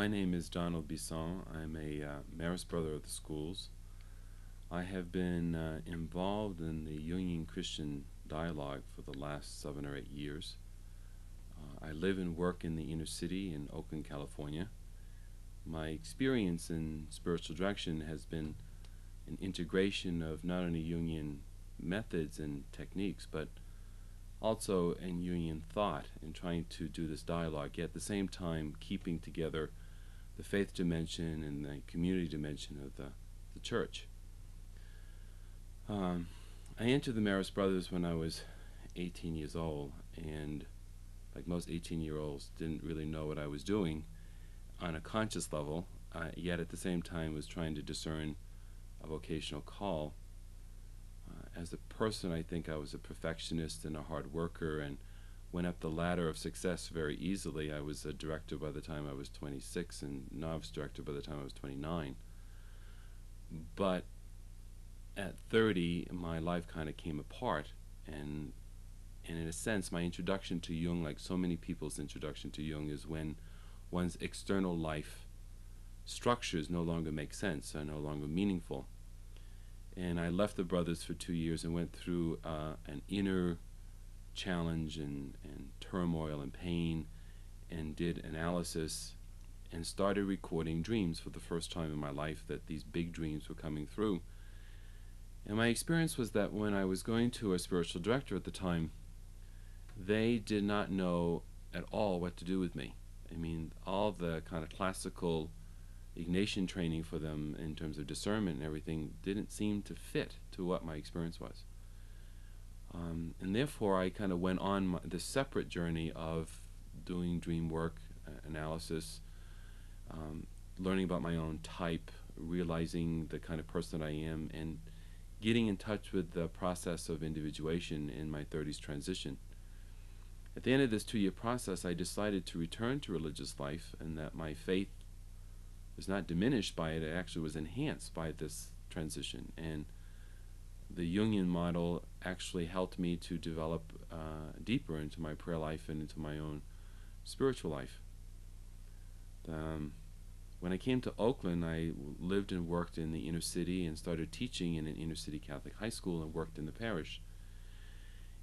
My name is Donald Bisson. I'm a uh, Marist Brother of the Schools. I have been uh, involved in the Jungian Christian dialogue for the last seven or eight years. Uh, I live and work in the inner city in Oakland, California. My experience in spiritual direction has been an integration of not only Jungian methods and techniques, but also in Jungian thought in trying to do this dialogue, yet at the same time keeping together the faith dimension and the community dimension of the, the church. Um, I entered the Marist Brothers when I was 18 years old, and like most 18 year olds, didn't really know what I was doing on a conscious level, uh, yet at the same time was trying to discern a vocational call. Uh, as a person, I think I was a perfectionist and a hard worker and went up the ladder of success very easily. I was a director by the time I was 26 and novice director by the time I was 29. But at 30, my life kind of came apart, and and in a sense, my introduction to Jung, like so many people's introduction to Jung, is when one's external life structures no longer make sense, are no longer meaningful. And I left the brothers for two years and went through uh, an inner challenge and, and turmoil and pain and did analysis and started recording dreams for the first time in my life that these big dreams were coming through. And my experience was that when I was going to a spiritual director at the time, they did not know at all what to do with me. I mean, all the kind of classical Ignatian training for them in terms of discernment and everything didn't seem to fit to what my experience was. Um, and therefore, I kind of went on my, this separate journey of doing dream work, uh, analysis, um, learning about my own type, realizing the kind of person I am, and getting in touch with the process of individuation in my 30s transition. At the end of this two year process, I decided to return to religious life and that my faith was not diminished by it, it actually was enhanced by this transition. And the Jungian model actually helped me to develop uh, deeper into my prayer life and into my own spiritual life. Um, when I came to Oakland, I lived and worked in the inner city and started teaching in an inner city Catholic high school and worked in the parish.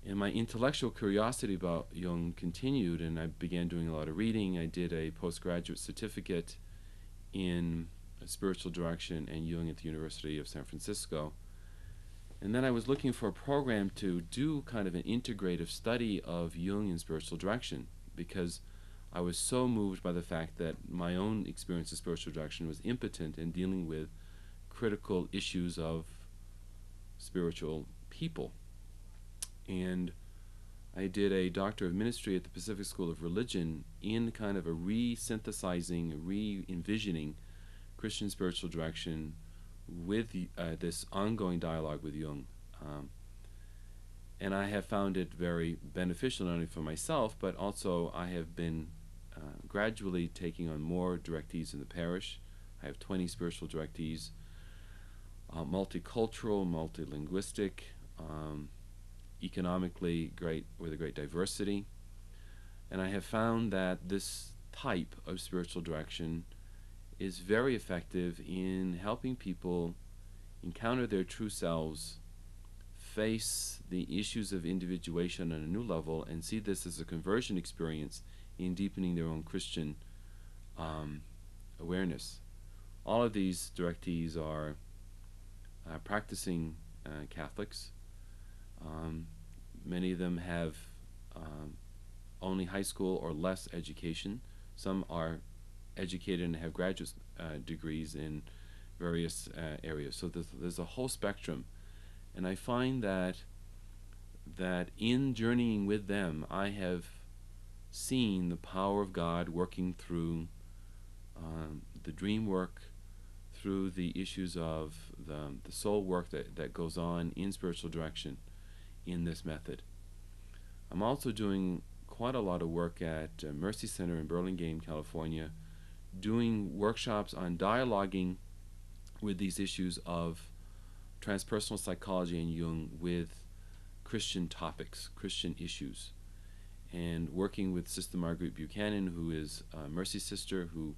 And my intellectual curiosity about Jung continued, and I began doing a lot of reading. I did a postgraduate certificate in spiritual direction and Jung at the University of San Francisco. And then I was looking for a program to do kind of an integrative study of Jung and spiritual direction because I was so moved by the fact that my own experience of spiritual direction was impotent in dealing with critical issues of spiritual people. And I did a Doctor of Ministry at the Pacific School of Religion in kind of a re-synthesizing, re-envisioning Christian spiritual direction with uh, this ongoing dialogue with Jung. Um, and I have found it very beneficial not only for myself, but also I have been uh, gradually taking on more directees in the parish. I have 20 spiritual directees, uh, multicultural, multilinguistic, um, economically great, with a great diversity. And I have found that this type of spiritual direction is very effective in helping people encounter their true selves, face the issues of individuation on a new level, and see this as a conversion experience in deepening their own Christian um, awareness. All of these directees are uh, practicing uh, Catholics. Um, many of them have um, only high school or less education. Some are educated and have graduate uh, degrees in various uh, areas. So there's, there's a whole spectrum. And I find that that in journeying with them, I have seen the power of God working through um, the dream work, through the issues of the, the soul work that, that goes on in spiritual direction in this method. I'm also doing quite a lot of work at uh, Mercy Center in Burlingame, California, doing workshops on dialoguing with these issues of transpersonal psychology and Jung with Christian topics, Christian issues. And working with Sister Margaret Buchanan, who is a Mercy Sister, who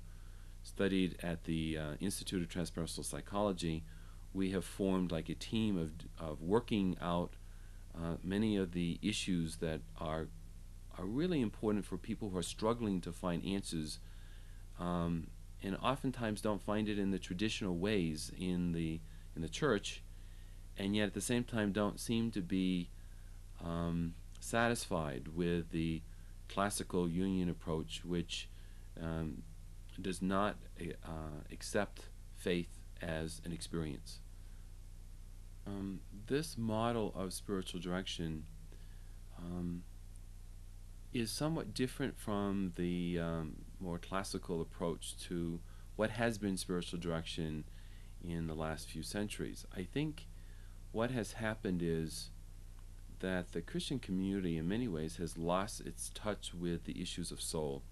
studied at the uh, Institute of Transpersonal Psychology, we have formed like a team of, of working out uh, many of the issues that are are really important for people who are struggling to find answers um, and oftentimes don't find it in the traditional ways in the in the church and yet at the same time don't seem to be um, satisfied with the classical Jungian approach which um, does not uh, accept faith as an experience. Um, this model of spiritual direction um, is somewhat different from the um, more classical approach to what has been spiritual direction in the last few centuries. I think what has happened is that the Christian community, in many ways, has lost its touch with the issues of soul,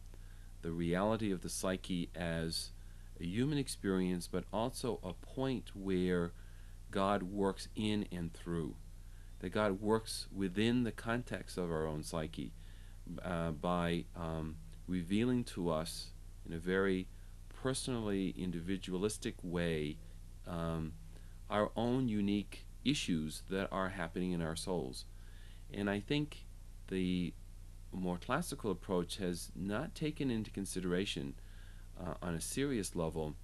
the reality of the psyche as a human experience, but also a point where God works in and through, that God works within the context of our own psyche uh, by um, revealing to us in a very personally individualistic way um, our own unique issues that are happening in our souls. And I think the more classical approach has not taken into consideration uh, on a serious level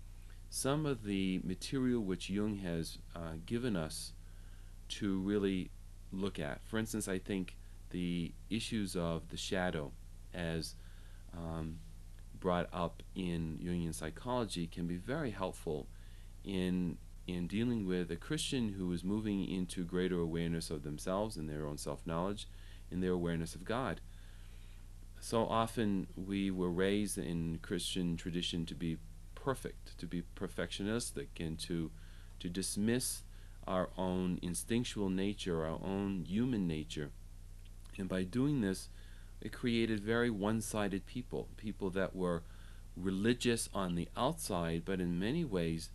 some of the material which Jung has uh, given us to really look at. For instance, I think the issues of the shadow as um, brought up in Jungian psychology can be very helpful in in dealing with a Christian who is moving into greater awareness of themselves and their own self-knowledge and their awareness of God. So often we were raised in Christian tradition to be perfect, to be perfectionistic, and to to dismiss our own instinctual nature, our own human nature. And by doing this, it created very one-sided people, people that were religious on the outside, but in many ways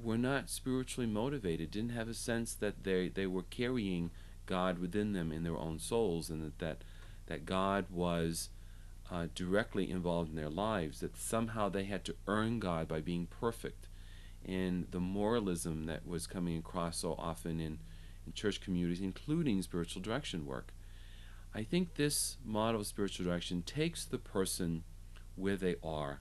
were not spiritually motivated, didn't have a sense that they, they were carrying God within them in their own souls, and that that, that God was uh, directly involved in their lives, that somehow they had to earn God by being perfect. And the moralism that was coming across so often in, in church communities, including spiritual direction work. I think this model of spiritual direction takes the person where they are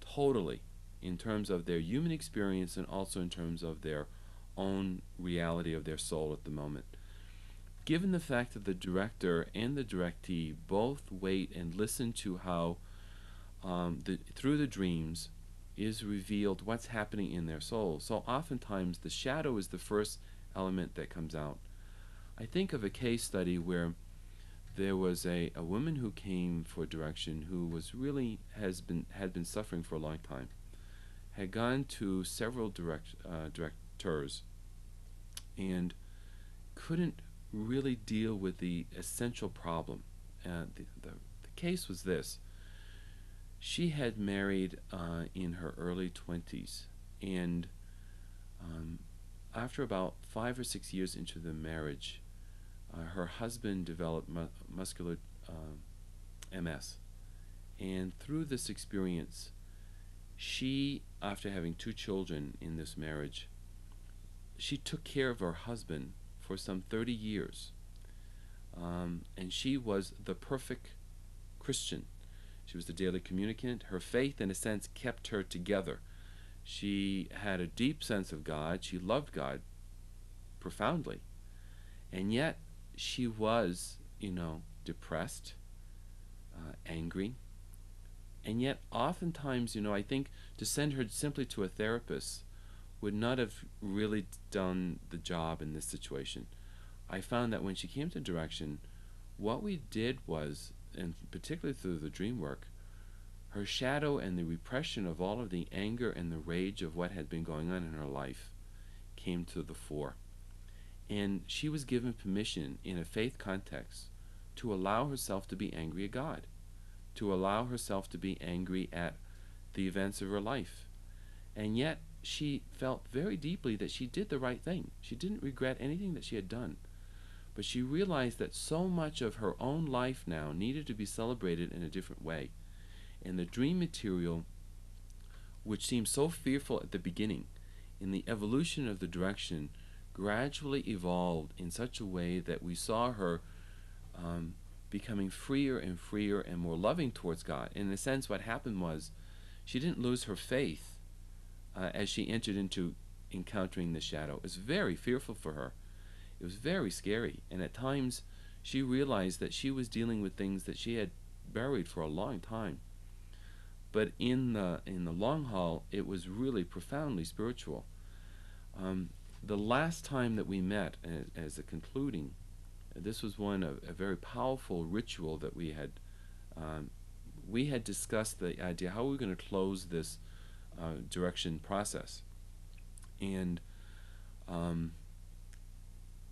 totally in terms of their human experience and also in terms of their own reality of their soul at the moment given the fact that the director and the directee both wait and listen to how um, the, through the dreams is revealed what's happening in their soul. So oftentimes the shadow is the first element that comes out. I think of a case study where there was a, a woman who came for direction who was really has been had been suffering for a long time, had gone to several direct uh, directors, and couldn't really deal with the essential problem. Uh, the, the, the, case was this she had married uh, in her early 20s, and um, after about five or six years into the marriage, uh, her husband developed mu- muscular MS. Um, and through this experience, she, after having two children in this marriage, she took care of her husband for some 30 years. Um, and she was the perfect Christian. She was the daily communicant. Her faith, in a sense, kept her together. She had a deep sense of God. She loved God profoundly. And yet, she was, you know, depressed, uh, angry. And yet, oftentimes, you know, I think to send her simply to a therapist would not have really done the job in this situation. I found that when she came to direction, what we did was, and particularly through the dream work, her shadow and the repression of all of the anger and the rage of what had been going on in her life came to the fore. And she was given permission in a faith context to allow herself to be angry at God, to allow herself to be angry at the events of her life. And yet, she felt very deeply that she did the right thing. She didn't regret anything that she had done. But she realized that so much of her own life now needed to be celebrated in a different way. And the dream material which seemed so fearful at the beginning, in the evolution of the direction, gradually evolved in such a way that we saw her um, becoming freer and freer and more loving towards God. In a sense, what happened was she didn't lose her faith uh, as she entered into encountering the shadow. It was very fearful for her. It was very scary. And at times, she realized that she was dealing with things that she had buried for a long time. But in the in the long haul, it was really profoundly spiritual. Um, the last time that we met, as, as a concluding, this was one a, a very powerful ritual that we had. Um, we had discussed the idea how are we were going to close this uh, direction process, and um,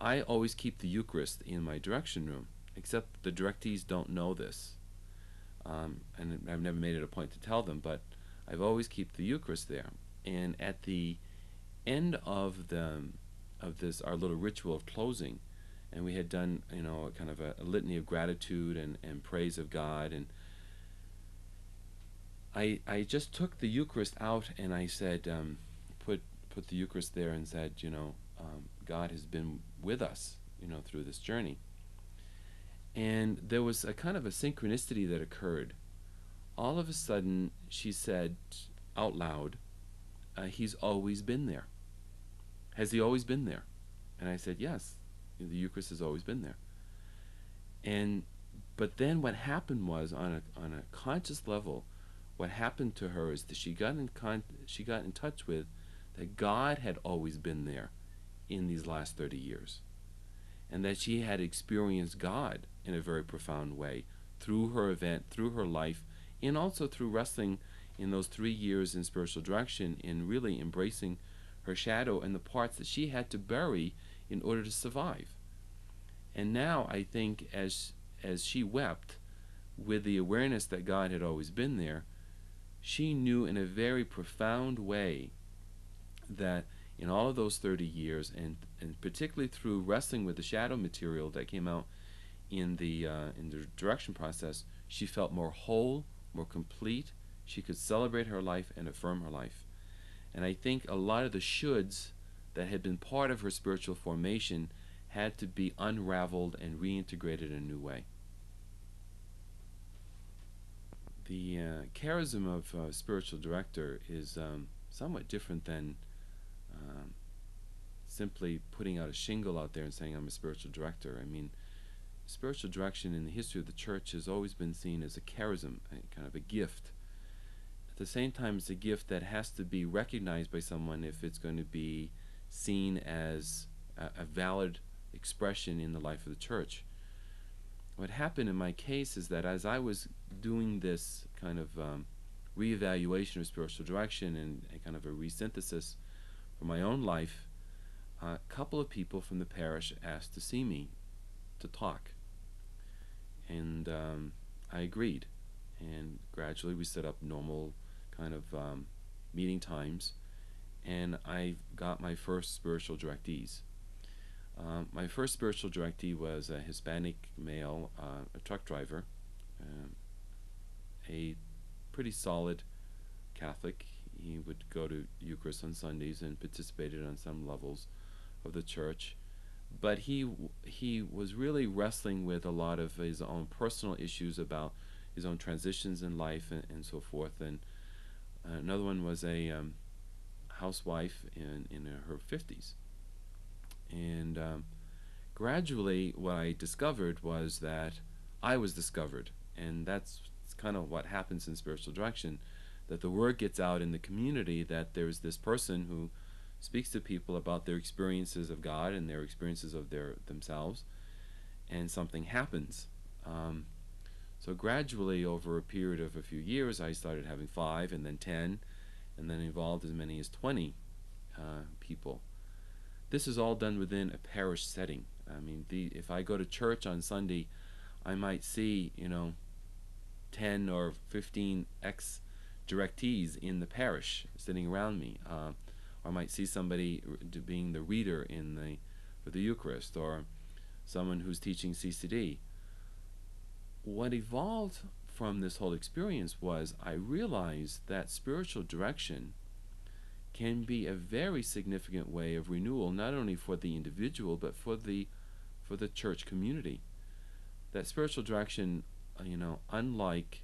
I always keep the Eucharist in my direction room, except the directees don't know this. Um, and I've never made it a point to tell them, but I've always keep the Eucharist there. And at the end of the of this our little ritual of closing, and we had done you know kind of a, a litany of gratitude and, and praise of God, and I I just took the Eucharist out and I said um, put put the Eucharist there and said you know um, God has been with us, you know, through this journey. And there was a kind of a synchronicity that occurred. All of a sudden, she said out loud, uh, He's always been there. Has He always been there? And I said, Yes, the Eucharist has always been there. And but then what happened was on a on a conscious level, what happened to her is that she got in con- she got in touch with that God had always been there in these last 30 years. And that she had experienced God in a very profound way through her event, through her life, and also through wrestling in those three years in spiritual direction, in really embracing her shadow and the parts that she had to bury in order to survive. And now I think as as she wept with the awareness that God had always been there, she knew in a very profound way that in all of those 30 years, and, and particularly through wrestling with the shadow material that came out in the, uh, in the direction process, she felt more whole, more complete. She could celebrate her life and affirm her life. And I think a lot of the shoulds that had been part of her spiritual formation had to be unraveled and reintegrated in a new way. The uh, charism of uh, spiritual director is um, somewhat different than um, simply putting out a shingle out there and saying I'm a spiritual director. I mean, spiritual direction in the history of the church has always been seen as a charism, a kind of a gift. At the same time, it's a gift that has to be recognized by someone if it's going to be seen as a, a valid expression in the life of the church. What happened in my case is that as I was doing this kind of um, reevaluation of spiritual direction and a kind of a resynthesis for my own life, a couple of people from the parish asked to see me to talk. And um, I agreed. And gradually we set up normal kind of um, meeting times. And I got my first spiritual directees. Um, my first spiritual directee was a Hispanic male, uh, a truck driver, um, a pretty solid Catholic he would go to Eucharist on Sundays and participated on some levels of the church. But he he was really wrestling with a lot of his own personal issues about his own transitions in life and, and so forth. And uh, another one was a um, housewife in in her fifties. And um, gradually, what I discovered was that I was discovered, and that's kind of what happens in spiritual direction that the word gets out in the community that there's this person who speaks to people about their experiences of God and their experiences of their themselves, and something happens. Um, so gradually, over a period of a few years, I started having five, and then ten, and then involved as many as twenty uh, people. This is all done within a parish setting. I mean, the, if I go to church on Sunday, I might see, you know, ten or fifteen ex directees in the parish sitting around me. Uh, I might see somebody being the reader in the for the Eucharist, or someone who's teaching CCD. What evolved from this whole experience was I realized that spiritual direction can be a very significant way of renewal, not only for the individual but for the for the church community. That spiritual direction, uh, you know, unlike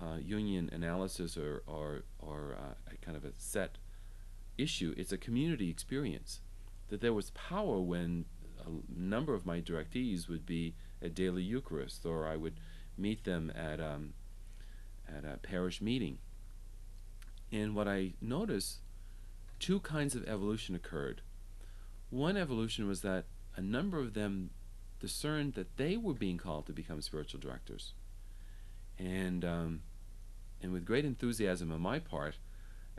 uh, Jungian analysis or or or uh, a kind of a set issue, it's a community experience. That there was power when a number of my directees would be at daily Eucharist, or I would meet them at um, at a parish meeting. And what I noticed, two kinds of evolution occurred. One evolution was that a number of them discerned that they were being called to become spiritual directors, and um, and with great enthusiasm on my part,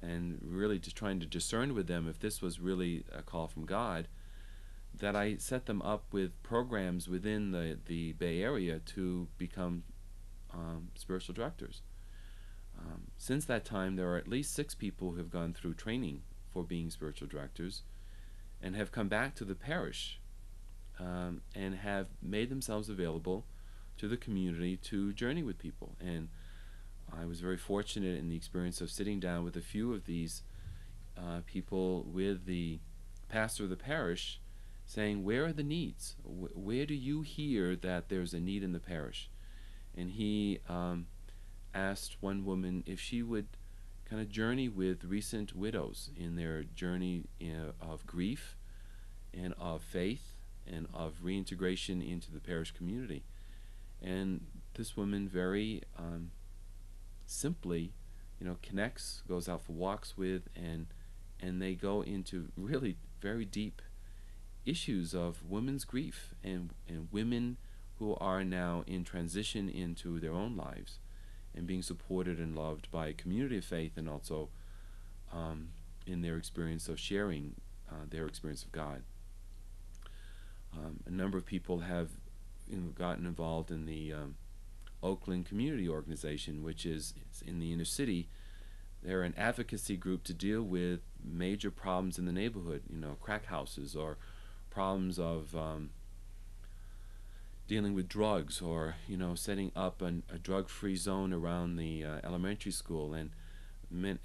and really just trying to discern with them if this was really a call from God that I set them up with programs within the, the Bay Area to become um, spiritual directors. Um, since that time, there are at least six people who have gone through training for being spiritual directors and have come back to the parish um, and have made themselves available to the community to journey with people. And I was very fortunate in the experience of sitting down with a few of these uh, people with the pastor of the parish saying, Where are the needs? Where do you hear that there's a need in the parish? And he um, asked one woman if she would kind of journey with recent widows in their journey of grief and of faith and of reintegration into the parish community. And this woman very um, simply, you know, connects, goes out for walks with, and and they go into really very deep issues of women's grief and, and women who are now in transition into their own lives and being supported and loved by a community of faith and also um, in their experience of sharing uh, their experience of God. Um, a number of people have you know, gotten involved in the um, Oakland Community Organization, which is in the inner city. They're an advocacy group to deal with major problems in the neighborhood, you know, crack houses or problems of um, dealing with drugs or you know setting up an, a drug-free zone around the uh, elementary school and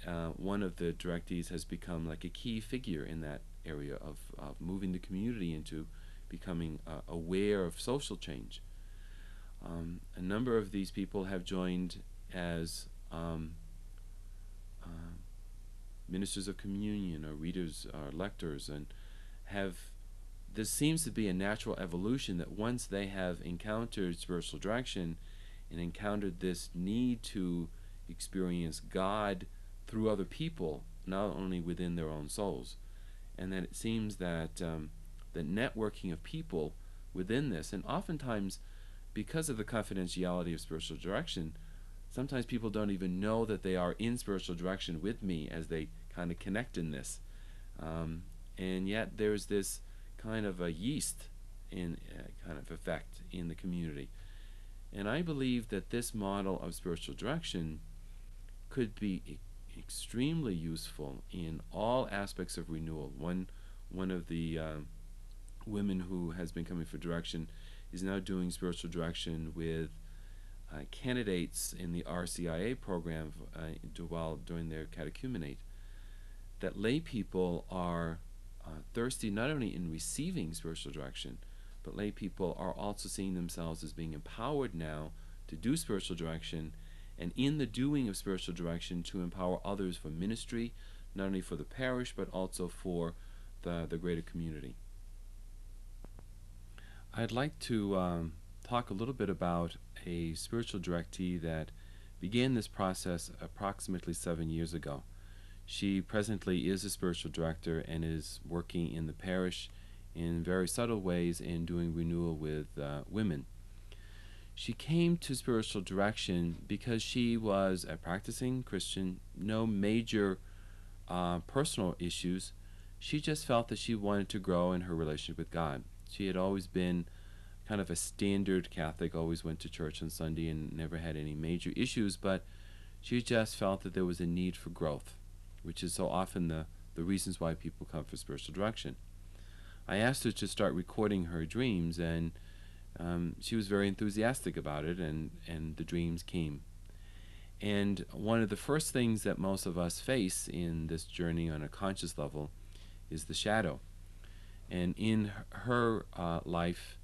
uh, one of the directees has become like a key figure in that area of, of moving the community into becoming uh, aware of social change. Um, a number of these people have joined as um, uh, ministers of communion or readers or lectors and have there seems to be a natural evolution that once they have encountered spiritual direction and encountered this need to experience God through other people, not only within their own souls, and that it seems that um, the networking of people within this, and oftentimes because of the confidentiality of spiritual direction, sometimes people don't even know that they are in spiritual direction with me as they kind of connect in this. Um, and yet there's this kind of a yeast in uh, kind of effect in the community. And I believe that this model of spiritual direction could be e- extremely useful in all aspects of renewal. One, one of the uh, women who has been coming for direction is now doing spiritual direction with uh, candidates in the RCIA program uh, while doing their catechumenate. That lay people are uh, thirsty not only in receiving spiritual direction, but lay people are also seeing themselves as being empowered now to do spiritual direction, and in the doing of spiritual direction to empower others for ministry, not only for the parish but also for the, the greater community. I'd like to um, talk a little bit about a spiritual directee that began this process approximately seven years ago. She presently is a spiritual director and is working in the parish in very subtle ways in doing renewal with uh, women. She came to spiritual direction because she was a practicing Christian, no major uh, personal issues. She just felt that she wanted to grow in her relationship with God. She had always been kind of a standard Catholic, always went to church on Sunday and never had any major issues, but she just felt that there was a need for growth which is so often the, the reasons why people come for spiritual direction. I asked her to start recording her dreams, and um, she was very enthusiastic about it, and, and the dreams came. And one of the first things that most of us face in this journey on a conscious level is the shadow. And in her uh, life,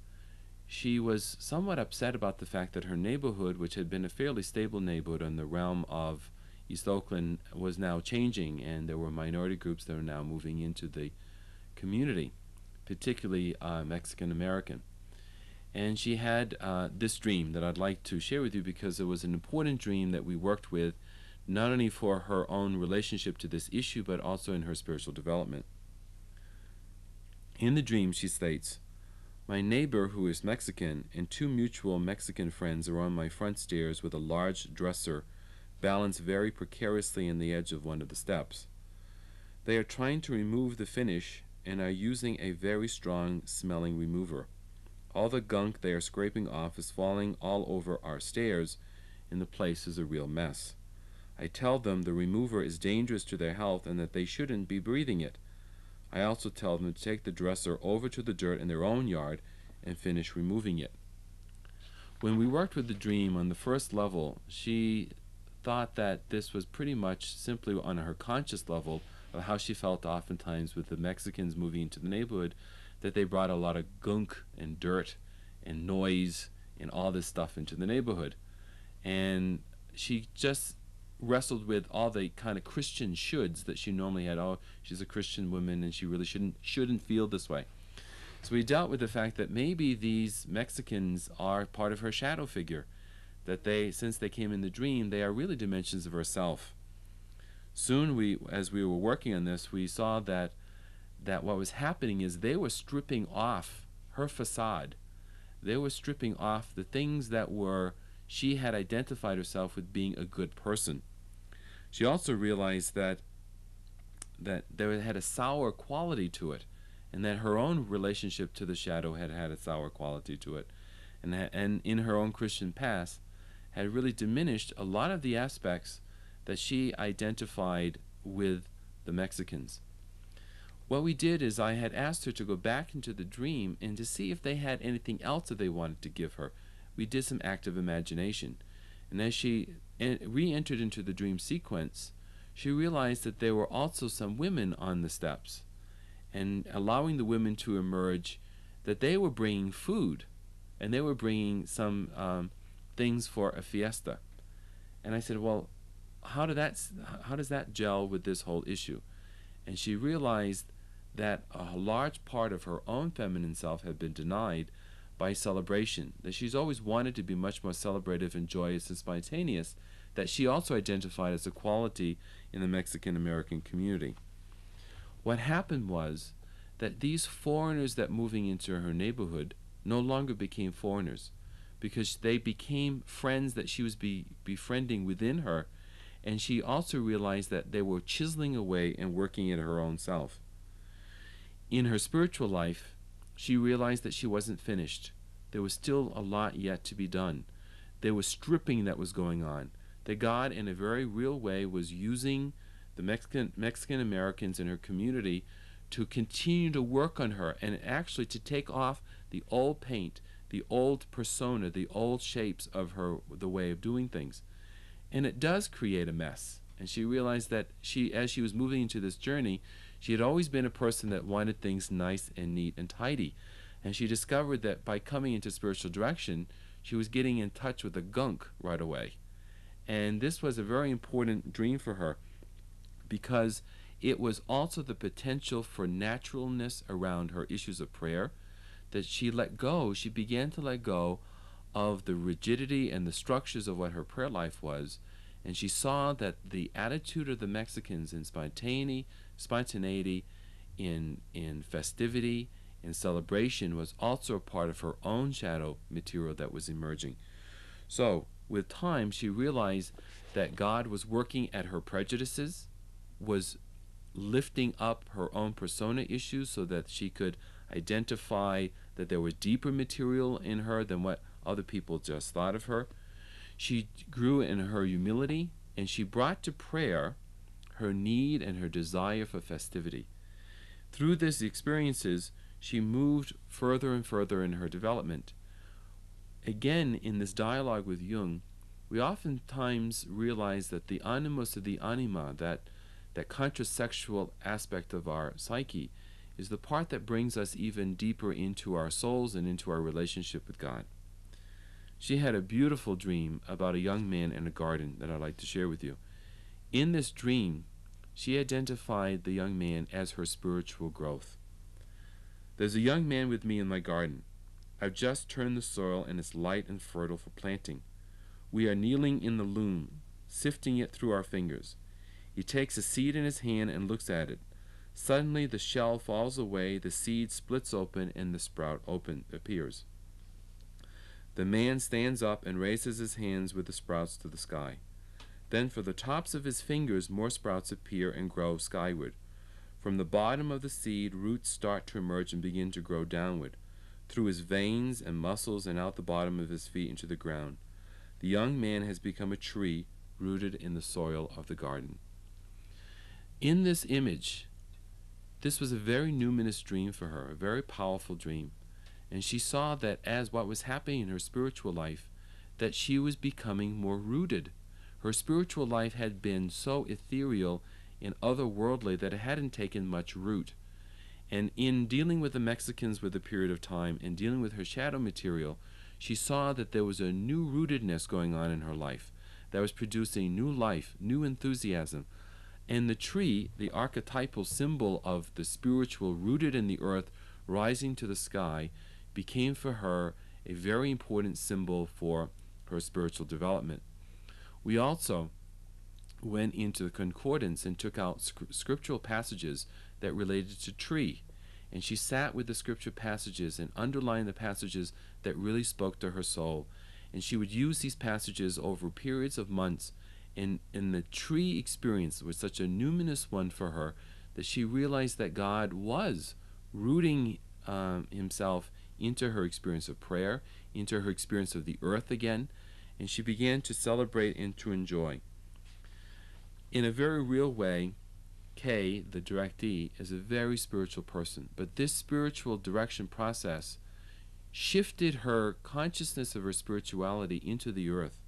she was somewhat upset about the fact that her neighborhood, which had been a fairly stable neighborhood in the realm of East Oakland, was now changing, and there were minority groups that were now moving into the community, particularly uh, Mexican American. And she had uh, this dream that I'd like to share with you because it was an important dream that we worked with, not only for her own relationship to this issue, but also in her spiritual development. In the dream, she states, My neighbor, who is Mexican, and two mutual Mexican friends are on my front stairs with a large dresser balanced very precariously in the edge of one of the steps. They are trying to remove the finish and are using a very strong smelling remover. All the gunk they are scraping off is falling all over our stairs, and the place is a real mess. I tell them the remover is dangerous to their health and that they shouldn't be breathing it. I also tell them to take the dresser over to the dirt in their own yard and finish removing it. When we worked with the dream on the first level, she thought that this was pretty much simply on her conscious level of how she felt oftentimes with the Mexicans moving into the neighborhood that they brought a lot of gunk and dirt and noise and all this stuff into the neighborhood. And she just wrestled with all the kind of Christian shoulds that she normally had. Oh, she's a Christian woman and she really shouldn't shouldn't feel this way. So we dealt with the fact that maybe these Mexicans are part of her shadow figure, that they since they came in the dream, they are really dimensions of herself. Soon we as we were working on this, we saw that that what was happening is they were stripping off her facade. They were stripping off the things that were she had identified herself with being a good person. She also realized that that there had a sour quality to it, and that her own relationship to the shadow had had a sour quality to it, and and in her own Christian past had really diminished a lot of the aspects that she identified with the Mexicans. What we did is I had asked her to go back into the dream and to see if they had anything else that they wanted to give her. We did some active imagination. And as she re entered into the dream sequence, she realized that there were also some women on the steps. And allowing the women to emerge, that they were bringing food and they were bringing some um, things for a fiesta. And I said, Well, how, did that, how does that gel with this whole issue? And she realized that a large part of her own feminine self had been denied by celebration, that she's always wanted to be much more celebrative and joyous and spontaneous, that she also identified as a quality in the Mexican American community. What happened was that these foreigners that moving into her neighborhood no longer became foreigners because they became friends that she was be, befriending within her and she also realized that they were chiseling away and working at her own self in her spiritual life, she realized that she wasn't finished. There was still a lot yet to be done. There was stripping that was going on. That God, in a very real way, was using the Mexican, Mexican Americans in her community to continue to work on her and actually to take off the old paint, the old persona, the old shapes of her the way of doing things. And it does create a mess. And she realized that she as she was moving into this journey, she had always been a person that wanted things nice and neat and tidy. And she discovered that by coming into spiritual direction, she was getting in touch with the gunk right away. And this was a very important dream for her because it was also the potential for naturalness around her issues of prayer that she let go. She began to let go of the rigidity and the structures of what her prayer life was. And she saw that the attitude of the Mexicans in spontaneity, spontaneity, in, in festivity, in celebration was also a part of her own shadow material that was emerging. So, with time, she realized that God was working at her prejudices, was lifting up her own persona issues so that she could identify that there was deeper material in her than what other people just thought of her. She grew in her humility and she brought to prayer her need and her desire for festivity. Through these experiences, she moved further and further in her development. again, in this dialogue with Jung, we oftentimes realize that the animus of the anima, that, that contrasexual aspect of our psyche, is the part that brings us even deeper into our souls and into our relationship with God. She had a beautiful dream about a young man in a garden that I'd like to share with you. In this dream, she identified the young man as her spiritual growth. There's a young man with me in my garden. I've just turned the soil and it's light and fertile for planting. We are kneeling in the loom, sifting it through our fingers. He takes a seed in his hand and looks at it. Suddenly the shell falls away, the seed splits open, and the sprout open appears. The man stands up and raises his hands with the sprouts to the sky. Then for the tops of his fingers more sprouts appear and grow skyward. From the bottom of the seed roots start to emerge and begin to grow downward, through his veins and muscles and out the bottom of his feet into the ground. The young man has become a tree rooted in the soil of the garden. In this image, this was a very numinous dream for her, a very powerful dream. And she saw that as what was happening in her spiritual life, that she was becoming more rooted. Her spiritual life had been so ethereal and otherworldly that it hadn't taken much root. And in dealing with the Mexicans with a period of time and dealing with her shadow material, she saw that there was a new rootedness going on in her life that was producing new life, new enthusiasm. And the tree, the archetypal symbol of the spiritual rooted in the earth, rising to the sky, became for her a very important symbol for her spiritual development. We also went into the concordance and took out scriptural passages that related to tree. And she sat with the scripture passages and underlined the passages that really spoke to her soul. And she would use these passages over periods of months. And, and the tree experience was such a numinous one for her that she realized that God was rooting um, himself into her experience of prayer, into her experience of the earth again, and she began to celebrate and to enjoy. In a very real way, Kay, the directee, is a very spiritual person, but this spiritual direction process shifted her consciousness of her spirituality into the earth.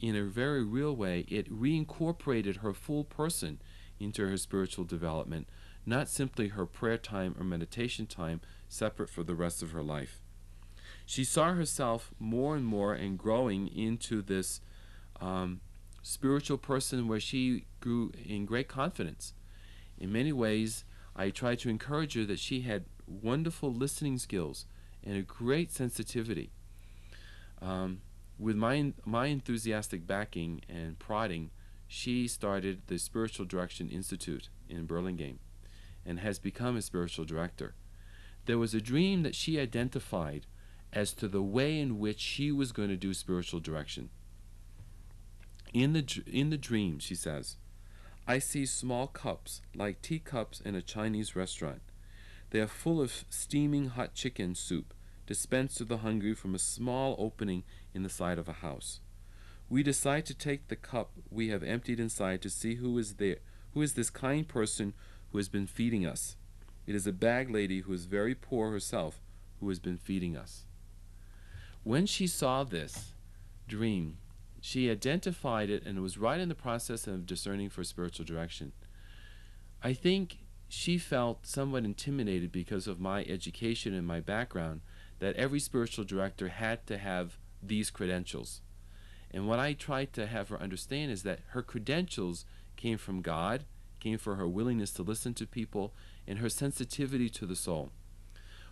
In a very real way, it reincorporated her full person into her spiritual development, not simply her prayer time or meditation time separate for the rest of her life. She saw herself more and more and growing into this um, spiritual person where she grew in great confidence in many ways, I tried to encourage her that she had wonderful listening skills and a great sensitivity. Um, with my, my enthusiastic backing and prodding, she started the Spiritual Direction Institute in Burlingame and has become a spiritual director. There was a dream that she identified as to the way in which she was going to do spiritual direction. In the, in the dream, she says, I see small cups, like teacups in a Chinese restaurant. They are full of steaming hot chicken soup, dispensed to the hungry from a small opening in the side of a house. We decide to take the cup we have emptied inside to see who is there, who is this kind person who has been feeding us. It is a bag lady who is very poor herself who has been feeding us. When she saw this dream, she identified it and was right in the process of discerning for spiritual direction. I think she felt somewhat intimidated because of my education and my background that every spiritual director had to have these credentials. And what I tried to have her understand is that her credentials came from God, came from her willingness to listen to people, and her sensitivity to the soul.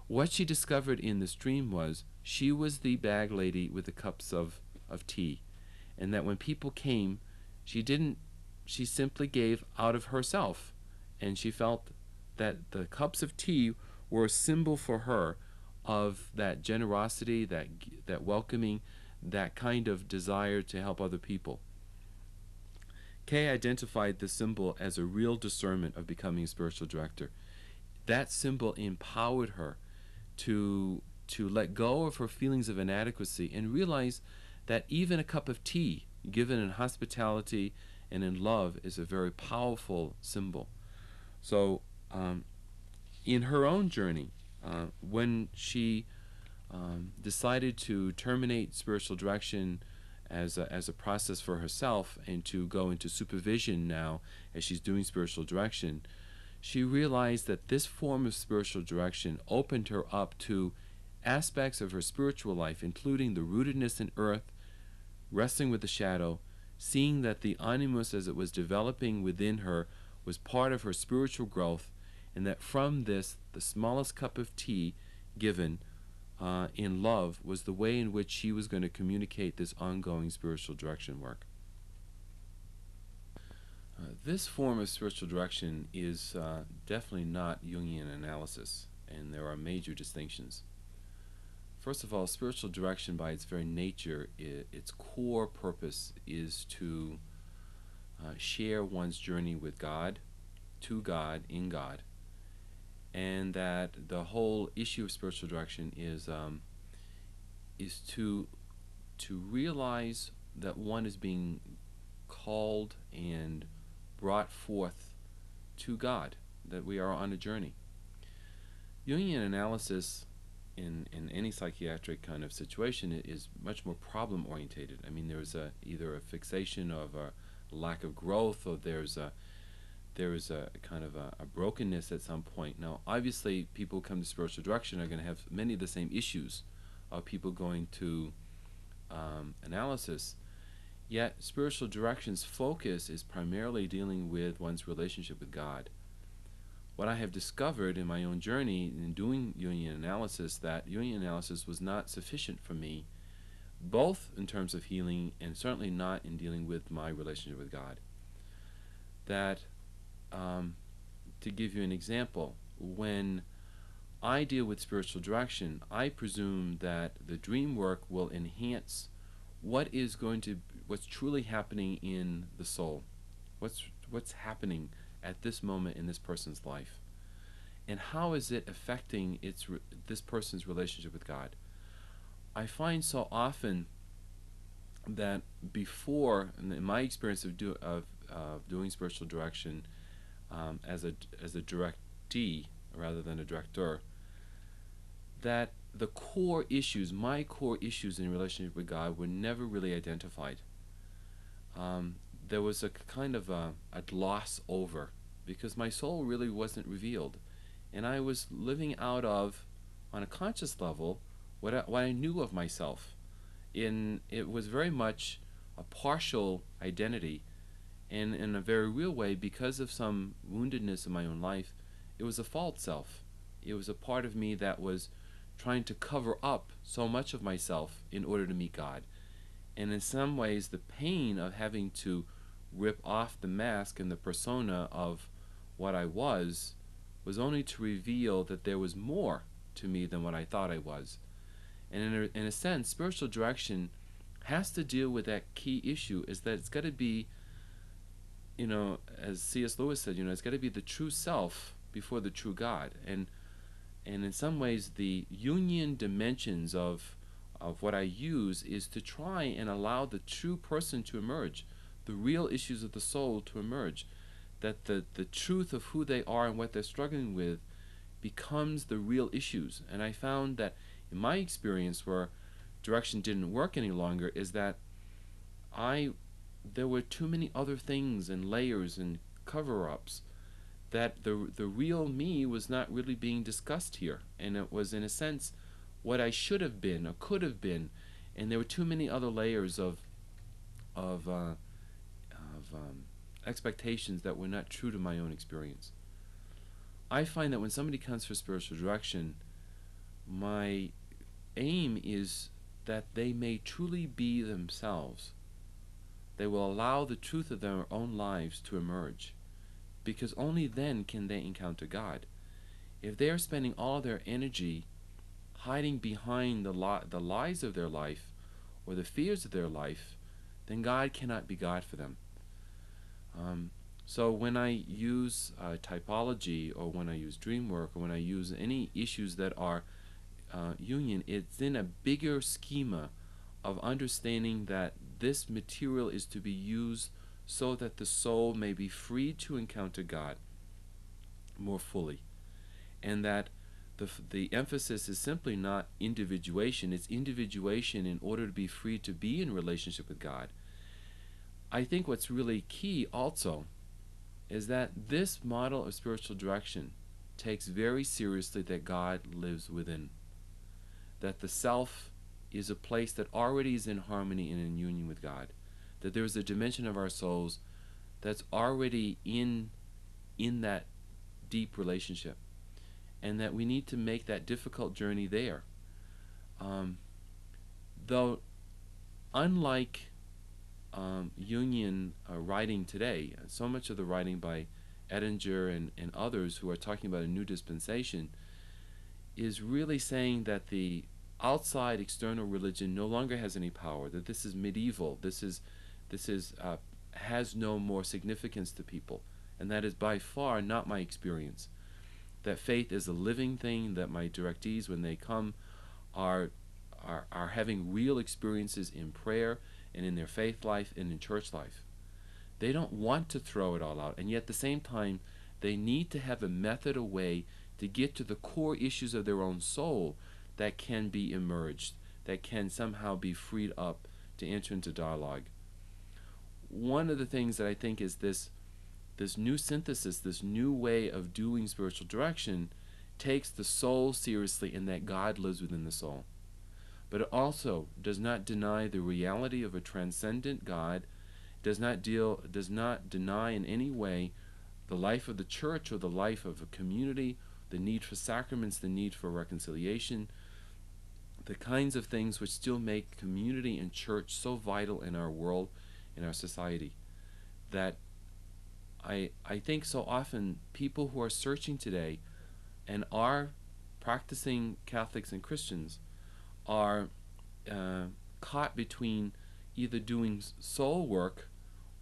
What she discovered in this dream was she was the bag lady with the cups of, of tea and that when people came, she didn't, she simply gave out of herself. And she felt that the cups of tea were a symbol for her of that generosity, that, that welcoming, that kind of desire to help other people. Kay identified the symbol as a real discernment of becoming a spiritual director. That symbol empowered her to, to let go of her feelings of inadequacy and realize that even a cup of tea given in hospitality and in love is a very powerful symbol. So, um, in her own journey, uh, when she um, decided to terminate spiritual direction as a, as a process for herself and to go into supervision now as she's doing spiritual direction, she realized that this form of spiritual direction opened her up to aspects of her spiritual life, including the rootedness in earth, wrestling with the shadow, seeing that the animus as it was developing within her was part of her spiritual growth, and that from this, the smallest cup of tea given uh, in love was the way in which she was going to communicate this ongoing spiritual direction work. Uh, this form of spiritual direction is uh, definitely not Jungian analysis, and there are major distinctions. First of all, spiritual direction, by its very nature, its core purpose is to uh, share one's journey with God, to God, in God, and that the whole issue of spiritual direction is um, is to to realize that one is being called and brought forth to God, that we are on a journey. Jungian analysis in, in any psychiatric kind of situation is much more problem orientated. I mean, there's a, either a fixation of a lack of growth or there's a there is a kind of a, a, brokenness at some point. Now, obviously, people who come to spiritual direction are going to have many of the same issues of people going to um, analysis. Yet, spiritual direction's focus is primarily dealing with one's relationship with God what I have discovered in my own journey in doing Jungian analysis that Jungian analysis was not sufficient for me, both in terms of healing and certainly not in dealing with my relationship with God. That, um, to give you an example, when I deal with spiritual direction, I presume that the dream work will enhance what is going to, what's truly happening in the soul, what's what's happening at this moment in this person's life? And how is it affecting its this person's relationship with God? I find so often that before, in my experience of, do, of uh, doing spiritual direction um, as a as a directee rather than a director, that the core issues, my core issues in relationship with God, were never really identified. Um, there was a kind of a, a gloss over because my soul really wasn't revealed. And I was living out of, on a conscious level, what I, what I knew of myself. In, it was very much a partial identity. And in a very real way, because of some woundedness in my own life, it was a false self. It was a part of me that was trying to cover up so much of myself in order to meet God. And in some ways, the pain of having to rip off the mask and the persona of what I was was only to reveal that there was more to me than what I thought I was. And in a, in a sense, spiritual direction has to deal with that key issue is that it's got to be, you know, as C.S. Lewis said, you know, it's got to be the true self before the true God. And and in some ways, the Jungian dimensions of of what I use is to try and allow the true person to emerge, the real issues of the soul to emerge that the, the truth of who they are and what they're struggling with becomes the real issues. And I found that in my experience where direction didn't work any longer is that I there were too many other things and layers and cover-ups that the the real me was not really being discussed here and it was in a sense what I should have been or could have been and there were too many other layers of of uh, of um, expectations that were not true to my own experience. I find that when somebody comes for spiritual direction, my aim is that they may truly be themselves. They will allow the truth of their own lives to emerge, because only then can they encounter God. If they are spending all their energy hiding behind the, li- the lies of their life or the fears of their life, then God cannot be God for them. Um, so when I use uh, typology or when I use dream work or when I use any issues that are uh, Jungian, it's in a bigger schema of understanding that this material is to be used so that the soul may be free to encounter God more fully. And that the, the emphasis is simply not individuation, it's individuation in order to be free to be in relationship with God. I think what's really key also is that this model of spiritual direction takes very seriously that God lives within, that the self is a place that already is in harmony and in union with God, that there is a dimension of our souls that's already in in that deep relationship and that we need to make that difficult journey there. Um, though, unlike um, Jungian uh, writing today, so much of the writing by Edinger and, and others who are talking about a new dispensation is really saying that the outside external religion no longer has any power, that this is medieval, this is, this is, uh, has no more significance to people. And that is by far not my experience that faith is a living thing, that my directees, when they come, are, are, are having real experiences in prayer and in their faith life and in church life. They don't want to throw it all out, and yet at the same time, they need to have a method, a way to get to the core issues of their own soul that can be emerged, that can somehow be freed up to enter into dialogue. One of the things that I think is this this new synthesis, this new way of doing spiritual direction, takes the soul seriously in that God lives within the soul. But it also does not deny the reality of a transcendent God, does not deal does not deny in any way the life of the church or the life of a community, the need for sacraments, the need for reconciliation, the kinds of things which still make community and church so vital in our world, in our society, that I, I think so often people who are searching today and are practicing Catholics and Christians are uh, caught between either doing soul work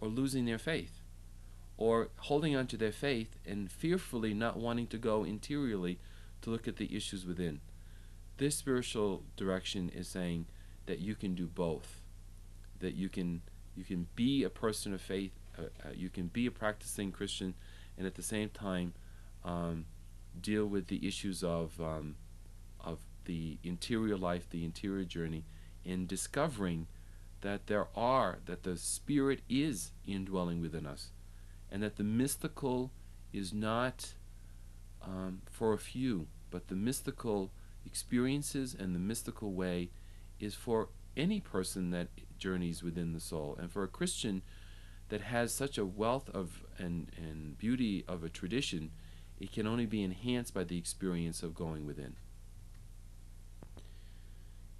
or losing their faith, or holding on to their faith and fearfully not wanting to go interiorly to look at the issues within. This spiritual direction is saying that you can do both, that you can you can be a person of faith uh, uh, you can be a practicing Christian and at the same time um, deal with the issues of um, of the interior life, the interior journey, in discovering that there are that the Spirit is indwelling within us, and that the mystical is not um, for a few, but the mystical experiences and the mystical way is for any person that journeys within the soul, and for a Christian that has such a wealth of and, and beauty of a tradition, it can only be enhanced by the experience of going within.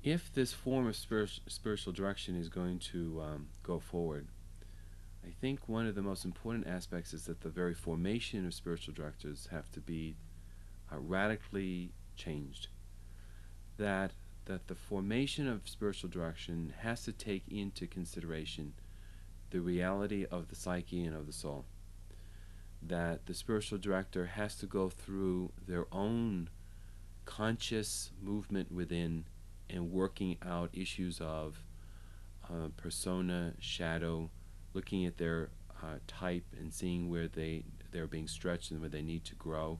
If this form of spiritual direction is going to um, go forward, I think one of the most important aspects is that the very formation of spiritual directors have to be uh, radically changed. That that the formation of spiritual direction has to take into consideration the reality of the psyche and of the soul. That the spiritual director has to go through their own conscious movement within and working out issues of uh, persona, shadow, looking at their uh, type and seeing where they they're being stretched and where they need to grow,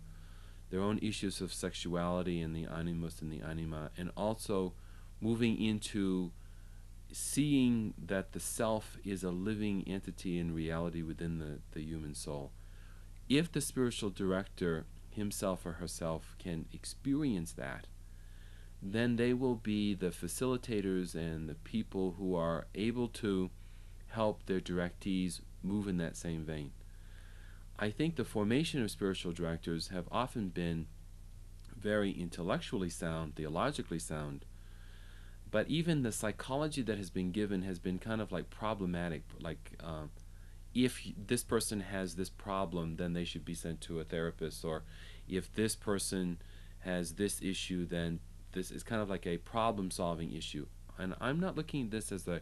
their own issues of sexuality and the animus and the anima, and also moving into seeing that the self is a living entity in reality within the, the human soul. If the spiritual director himself or herself can experience that, then they will be the facilitators and the people who are able to help their directees move in that same vein. I think the formation of spiritual directors have often been very intellectually sound, theologically sound, but even the psychology that has been given has been kind of like problematic. Like, um, if this person has this problem, then they should be sent to a therapist, or if this person has this issue, then this is kind of like a problem-solving issue. And I'm not looking at this as the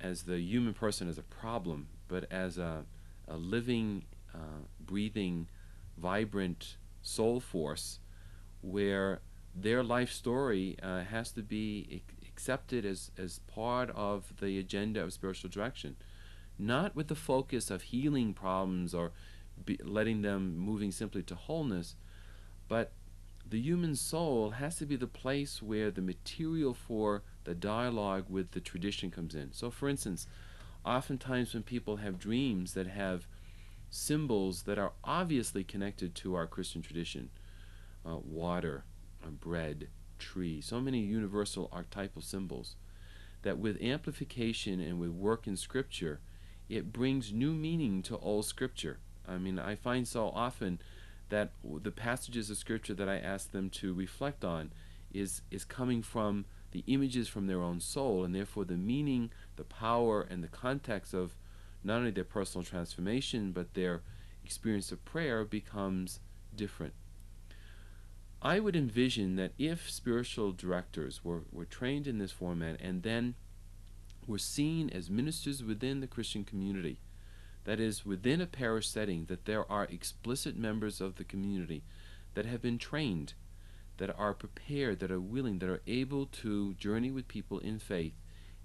as the human person as a problem, but as a, a living, uh, breathing, vibrant soul force where their life story uh, has to be accepted as, as part of the agenda of spiritual direction. Not with the focus of healing problems or letting them moving simply to wholeness, but the human soul has to be the place where the material for the dialogue with the tradition comes in. So, for instance, oftentimes when people have dreams that have symbols that are obviously connected to our Christian tradition uh, water, uh, bread, tree, so many universal archetypal symbols that with amplification and with work in Scripture, it brings new meaning to all Scripture. I mean, I find so often that the passages of Scripture that I ask them to reflect on is, is coming from the images from their own soul, and therefore the meaning, the power, and the context of not only their personal transformation, but their experience of prayer becomes different. I would envision that if spiritual directors were, were trained in this format and then were seen as ministers within the Christian community, that is, within a parish setting, that there are explicit members of the community that have been trained, that are prepared, that are willing, that are able to journey with people in faith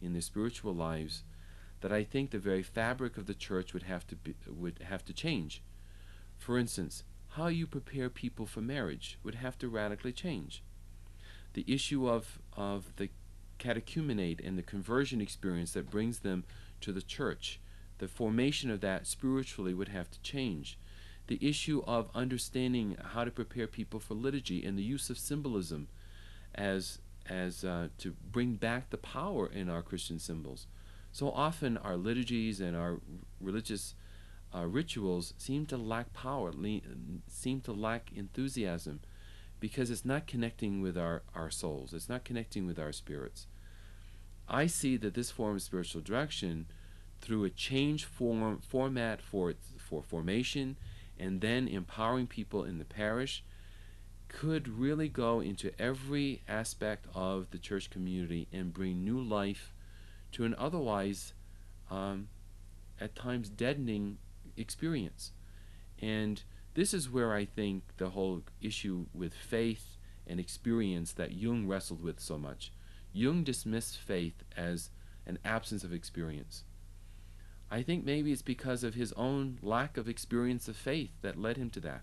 in their spiritual lives, that I think the very fabric of the church would have to be, would have to change. For instance, how you prepare people for marriage would have to radically change. The issue of, of the catechumenate and the conversion experience that brings them to the church, the formation of that spiritually would have to change. The issue of understanding how to prepare people for liturgy and the use of symbolism as, as uh, to bring back the power in our Christian symbols. So often our liturgies and our religious uh, rituals seem to lack power, seem to lack enthusiasm, because it's not connecting with our, our souls, it's not connecting with our spirits. I see that this form of spiritual direction, through a change form format for for formation, and then empowering people in the parish, could really go into every aspect of the church community and bring new life to an otherwise, um, at times, deadening experience. And this is where I think the whole issue with faith and experience that Jung wrestled with so much. Jung dismissed faith as an absence of experience. I think maybe it's because of his own lack of experience of faith that led him to that.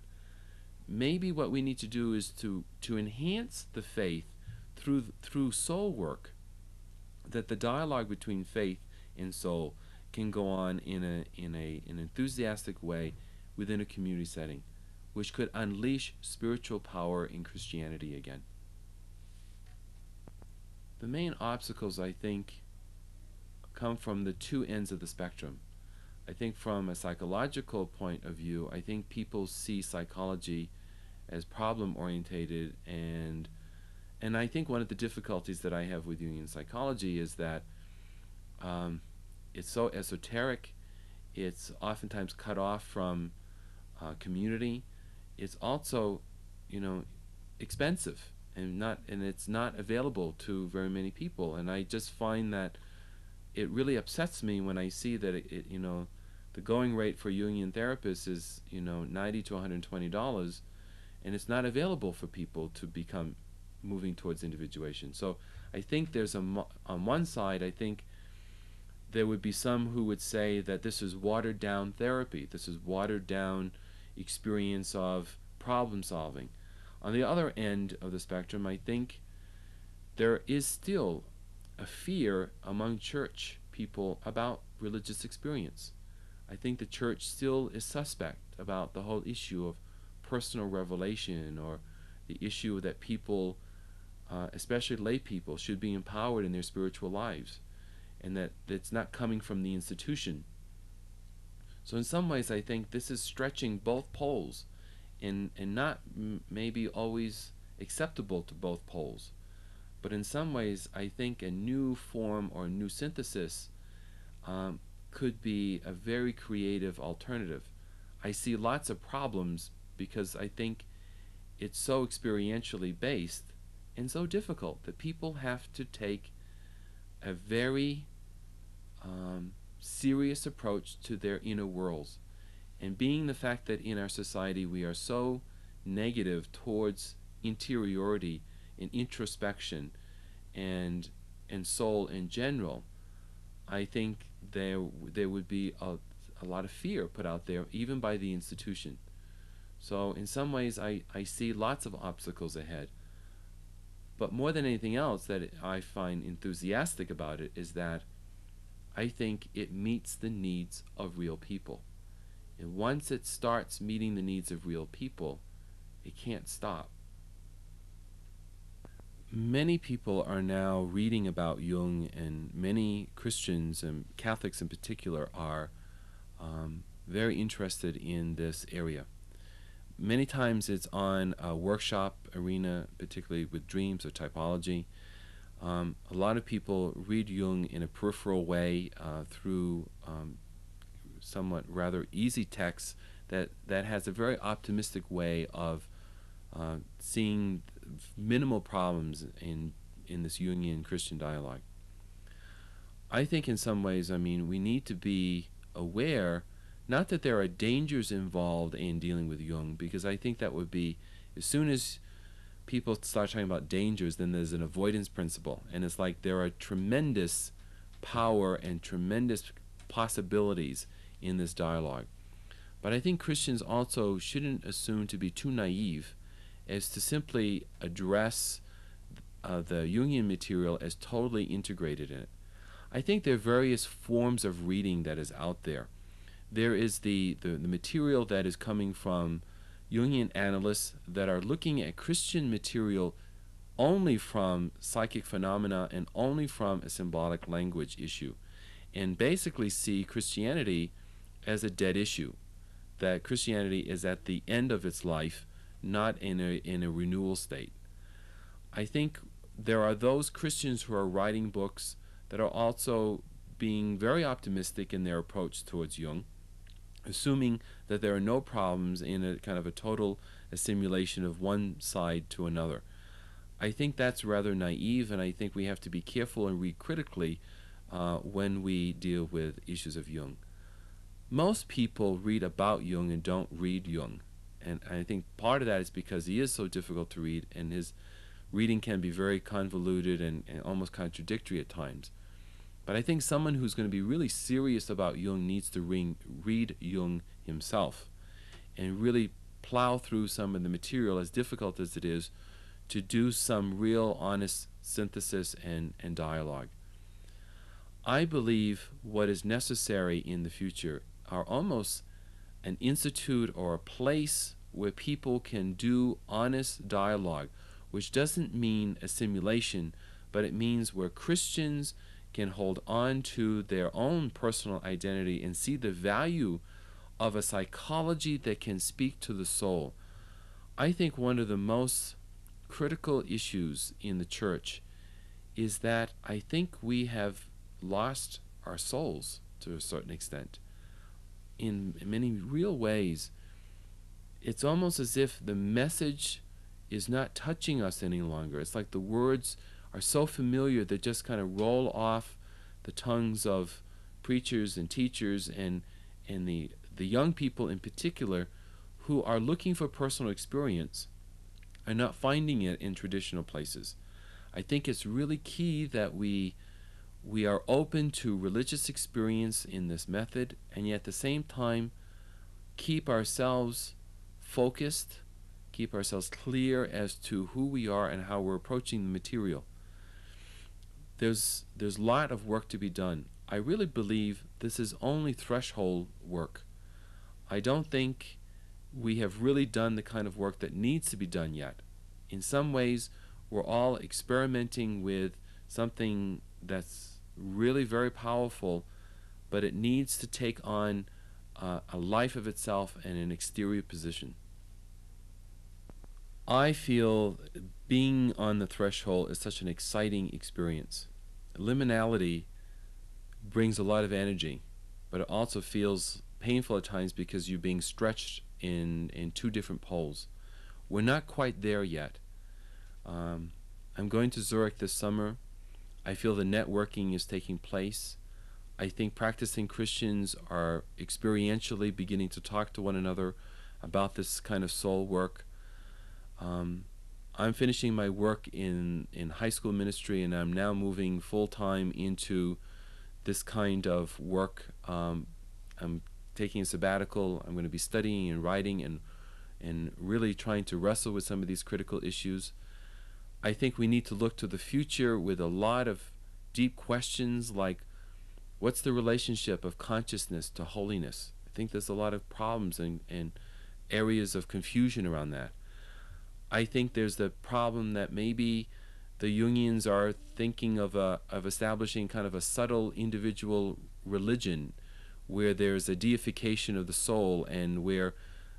Maybe what we need to do is to, to enhance the faith through, through soul work, that the dialogue between faith and soul can go on in a in a an enthusiastic way within a community setting, which could unleash spiritual power in Christianity again. The main obstacles, I think, come from the two ends of the spectrum. I think from a psychological point of view, I think people see psychology as problem orientated and and I think one of the difficulties that I have with Jungian psychology is that um, it's so esoteric. It's oftentimes cut off from uh, community. It's also, you know, expensive and not and it's not available to very many people. And I just find that it really upsets me when I see that it, it you know, the going rate for Jungian therapists is you know ninety to one hundred twenty dollars, and it's not available for people to become moving towards individuation. So I think there's a on one side I think there would be some who would say that this is watered down therapy, this is watered down experience of problem solving. On the other end of the spectrum, I think there is still a fear among church people about religious experience. I think the church still is suspect about the whole issue of personal revelation or the issue that people, uh, especially lay people, should be empowered in their spiritual lives and that it's not coming from the institution. So in some ways, I think this is stretching both poles, and and not maybe always acceptable to both poles. But in some ways, I think a new form or a new synthesis um, could be a very creative alternative. I see lots of problems because I think it's so experientially based and so difficult that people have to take a very um, serious approach to their inner worlds. And being the fact that in our society we are so negative towards interiority and introspection and and soul in general, I think there there would be a, a lot of fear put out there even by the institution. So, in some ways, I, I see lots of obstacles ahead. But more than anything else, that I find enthusiastic about it is that I think it meets the needs of real people. And once it starts meeting the needs of real people, it can't stop. Many people are now reading about Jung, and many Christians and Catholics in particular are um, very interested in this area. Many times it's on a workshop arena, particularly with dreams or typology. Um, a lot of people read Jung in a peripheral way uh, through um, somewhat rather easy texts that, that has a very optimistic way of uh, seeing minimal problems in, in this Jungian Christian dialogue. I think in some ways, I mean, we need to be aware, not that there are dangers involved in dealing with Jung, because I think that would be, as soon as people start talking about dangers, then there's an avoidance principle. And it's like there are tremendous power and tremendous possibilities in this dialogue. But I think Christians also shouldn't assume to be too naive as to simply address uh, the Jungian material as totally integrated in it. I think there are various forms of reading that is out there. There is the, the, the material that is coming from Jungian analysts that are looking at Christian material only from psychic phenomena and only from a symbolic language issue, and basically see Christianity as a dead issue, that Christianity is at the end of its life, not in a, in a renewal state. I think there are those Christians who are writing books that are also being very optimistic in their approach towards Jung, assuming that there are no problems in a kind of a total assimilation of one side to another. I think that's rather naive, and I think we have to be careful and read critically uh, when we deal with issues of Jung most people read about Jung and don't read Jung. And I think part of that is because he is so difficult to read and his reading can be very convoluted and, and almost contradictory at times. But I think someone who's going to be really serious about Jung needs to ring, read Jung himself and really plow through some of the material, as difficult as it is, to do some real honest synthesis and, and dialogue. I believe what is necessary in the future are almost an institute or a place where people can do honest dialogue, which doesn't mean assimilation, but it means where Christians can hold on to their own personal identity and see the value of a psychology that can speak to the soul. I think one of the most critical issues in the church is that I think we have lost our souls to a certain extent in many real ways, it's almost as if the message is not touching us any longer. It's like the words are so familiar that just kind of roll off the tongues of preachers and teachers and and the the young people in particular who are looking for personal experience are not finding it in traditional places. I think it's really key that we we are open to religious experience in this method and yet at the same time keep ourselves focused, keep ourselves clear as to who we are and how we're approaching the material. There's there's a lot of work to be done. I really believe this is only threshold work. I don't think we have really done the kind of work that needs to be done yet. In some ways, we're all experimenting with something that's really very powerful, but it needs to take on uh, a life of itself and an exterior position. I feel being on the threshold is such an exciting experience. Liminality brings a lot of energy, but it also feels painful at times because you're being stretched in, in two different poles. We're not quite there yet. Um, I'm going to Zurich this summer I feel the networking is taking place. I think practicing Christians are experientially beginning to talk to one another about this kind of soul work. Um, I'm finishing my work in, in high school ministry and I'm now moving full time into this kind of work. Um, I'm taking a sabbatical. I'm going to be studying and writing and and really trying to wrestle with some of these critical issues. I think we need to look to the future with a lot of deep questions like what's the relationship of consciousness to holiness? I think there's a lot of problems and, and areas of confusion around that. I think there's the problem that maybe the Jungians are thinking of a, of establishing kind of a subtle individual religion where there's a deification of the soul and where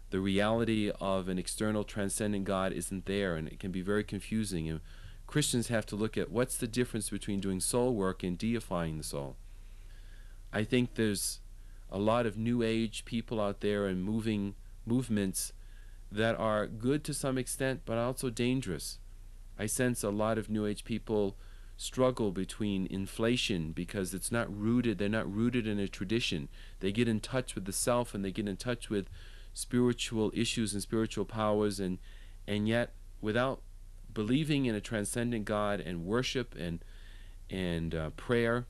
the reality of an external transcendent God isn't there and it can be very confusing and Christians have to look at what's the difference between doing soul work and deifying the soul. I think there's a lot of new age people out there and moving movements that are good to some extent but also dangerous. I sense a lot of new age people struggle between inflation because it's not rooted they're not rooted in a tradition. They get in touch with the self and they get in touch with spiritual issues and spiritual powers and and yet without believing in a transcendent God and worship and and uh, prayer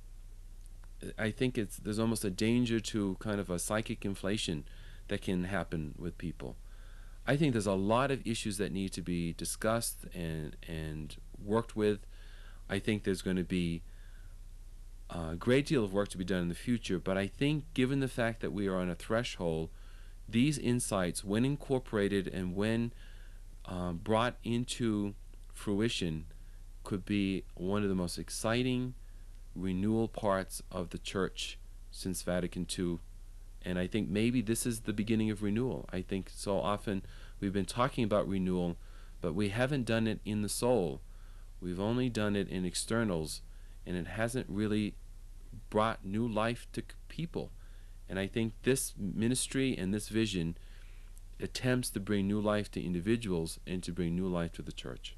I think it's there's almost a danger to kind of a psychic inflation that can happen with people. I think there's a lot of issues that need to be discussed and and worked with. I think there's going to be a great deal of work to be done in the future, but I think given the fact that we are on a threshold, these insights, when incorporated and when um, brought into fruition, could be one of the most exciting renewal parts of the church since Vatican II. And I think maybe this is the beginning of renewal. I think so often we've been talking about renewal, but we haven't done it in the soul. We've only done it in externals, and it hasn't really brought new life to people. And I think this ministry and this vision attempts to bring new life to individuals and to bring new life to the church.